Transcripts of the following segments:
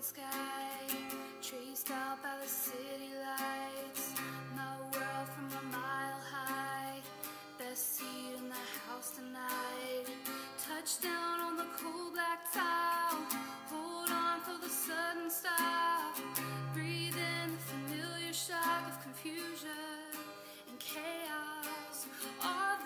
sky, traced out by the city lights. My world from a mile high, best seat in the house tonight. Touchdown on the cool black tile, hold on for the sudden stop. Breathe in the familiar shock of confusion and chaos. All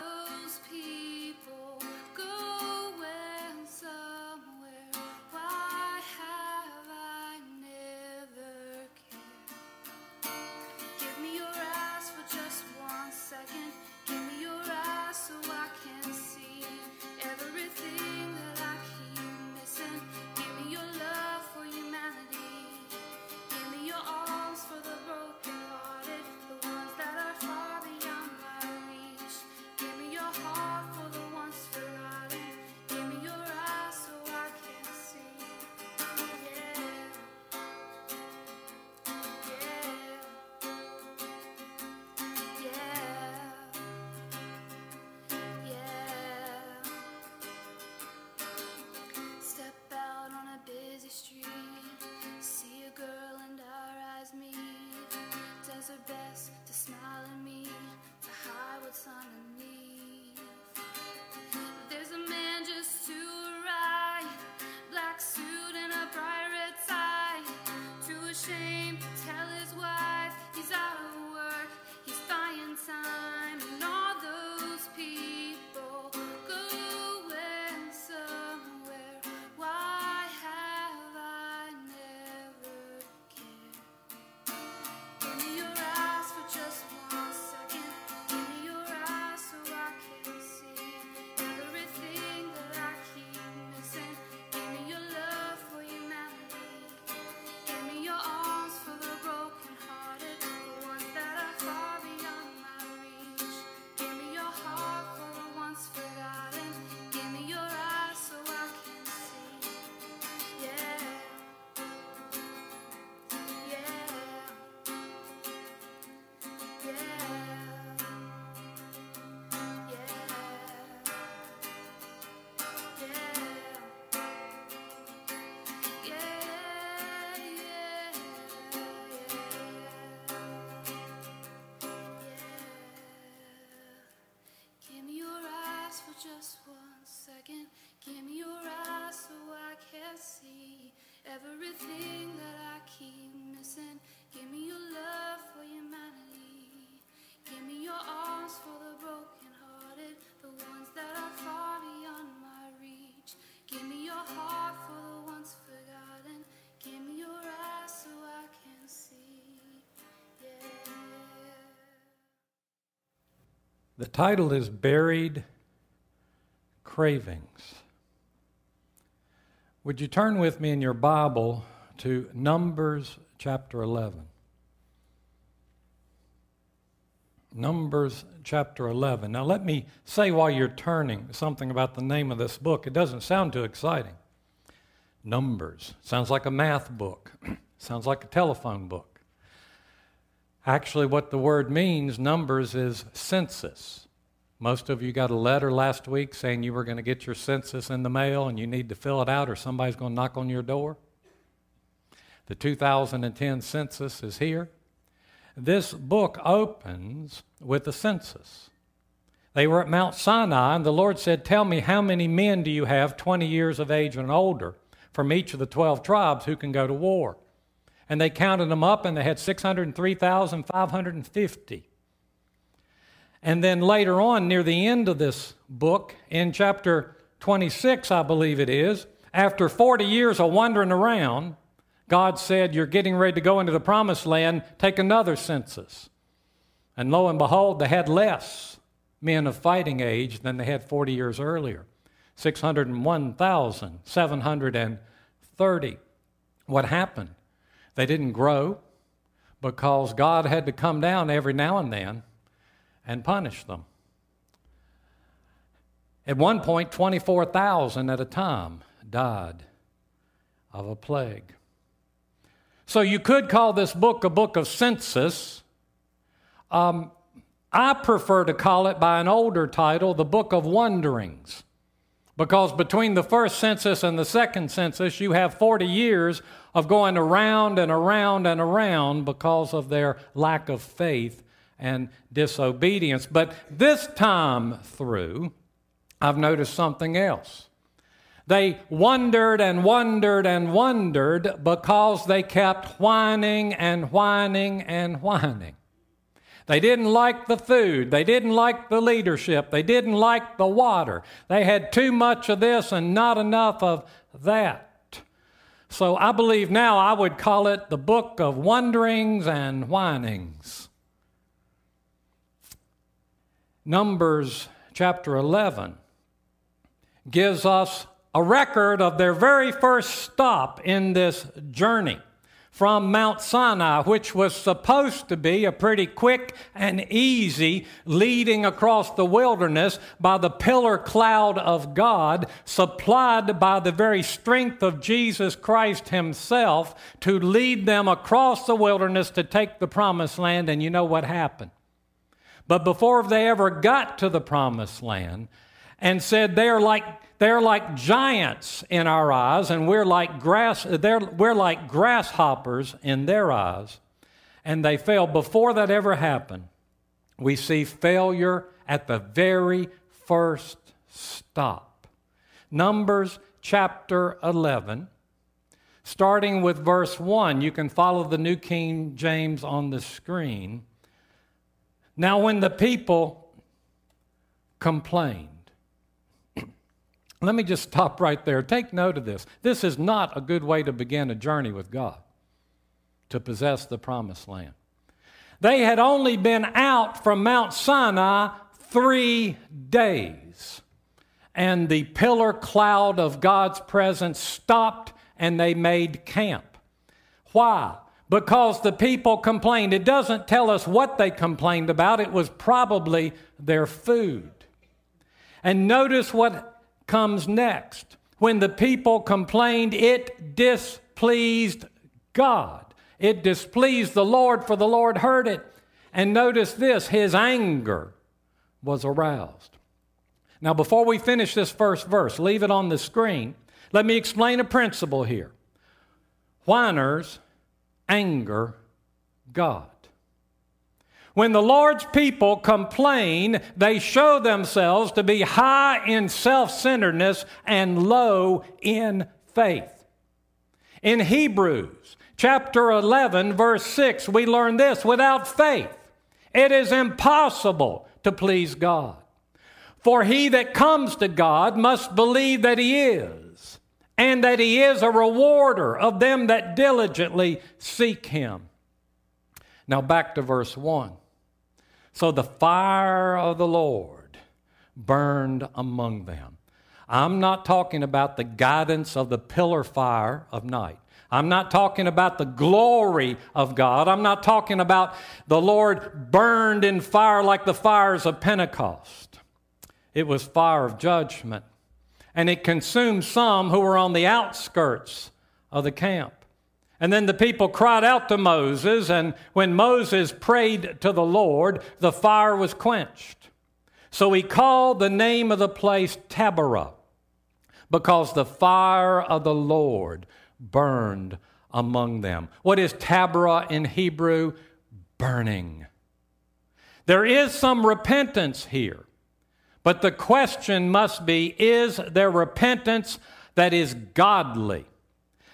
Too ashamed to tell The title is Buried Cravings. Would you turn with me in your Bible to Numbers chapter 11? Numbers chapter 11. Now, let me say while you're turning something about the name of this book. It doesn't sound too exciting. Numbers. Sounds like a math book, sounds like a telephone book. Actually, what the word means, numbers, is census. Most of you got a letter last week saying you were going to get your census in the mail and you need to fill it out or somebody's going to knock on your door. The 2010 census is here. This book opens with the census. They were at Mount Sinai, and the Lord said, Tell me, how many men do you have 20 years of age and older from each of the 12 tribes who can go to war? And they counted them up, and they had 603,550. And then later on, near the end of this book, in chapter 26, I believe it is, after 40 years of wandering around, God said, You're getting ready to go into the promised land, take another census. And lo and behold, they had less men of fighting age than they had 40 years earlier 601,730. What happened? They didn't grow because God had to come down every now and then and punish them. At one point, 24,000 at a time died of a plague. So you could call this book a book of census. Um, I prefer to call it by an older title, the Book of Wanderings, Because between the first census and the second census, you have 40 years of going around and around and around because of their lack of faith and disobedience. But this time through, I've noticed something else. They wondered and wondered and wondered because they kept whining and whining and whining. They didn't like the food. They didn't like the leadership. They didn't like the water. They had too much of this and not enough of that. So I believe now I would call it the book of wonderings and whinings. Numbers chapter 11 gives us a record of their very first stop in this journey from Mount Sinai, which was supposed to be a pretty quick and easy leading across the wilderness by the pillar cloud of God, supplied by the very strength of Jesus Christ Himself to lead them across the wilderness to take the promised land. And you know what happened? But before they ever got to the promised land, and said they're like they're like giants in our eyes, and we're like, grass, they're, we're like grasshoppers in their eyes. And they fail. Before that ever happened, we see failure at the very first stop. Numbers chapter 11, starting with verse 1. You can follow the New King James on the screen. Now, when the people complained, let me just stop right there. Take note of this. This is not a good way to begin a journey with God, to possess the promised land. They had only been out from Mount Sinai three days, and the pillar cloud of God's presence stopped and they made camp. Why? Because the people complained. It doesn't tell us what they complained about, it was probably their food. And notice what comes next. When the people complained, it displeased God. It displeased the Lord, for the Lord heard it. And notice this his anger was aroused. Now, before we finish this first verse, leave it on the screen. Let me explain a principle here. Whiners anger God. When the Lord's people complain, they show themselves to be high in self centeredness and low in faith. In Hebrews chapter 11, verse 6, we learn this without faith, it is impossible to please God. For he that comes to God must believe that he is, and that he is a rewarder of them that diligently seek him. Now back to verse 1. So the fire of the Lord burned among them. I'm not talking about the guidance of the pillar fire of night. I'm not talking about the glory of God. I'm not talking about the Lord burned in fire like the fires of Pentecost. It was fire of judgment. And it consumed some who were on the outskirts of the camp. And then the people cried out to Moses, and when Moses prayed to the Lord, the fire was quenched. So he called the name of the place Taberah, because the fire of the Lord burned among them. What is Taberah in Hebrew? Burning. There is some repentance here, but the question must be is there repentance that is godly?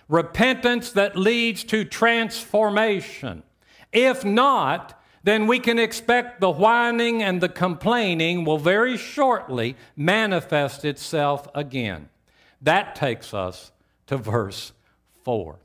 Repentance that leads to transformation. If not, then we can expect the whining and the complaining will very shortly manifest itself again. That takes us to verse 4.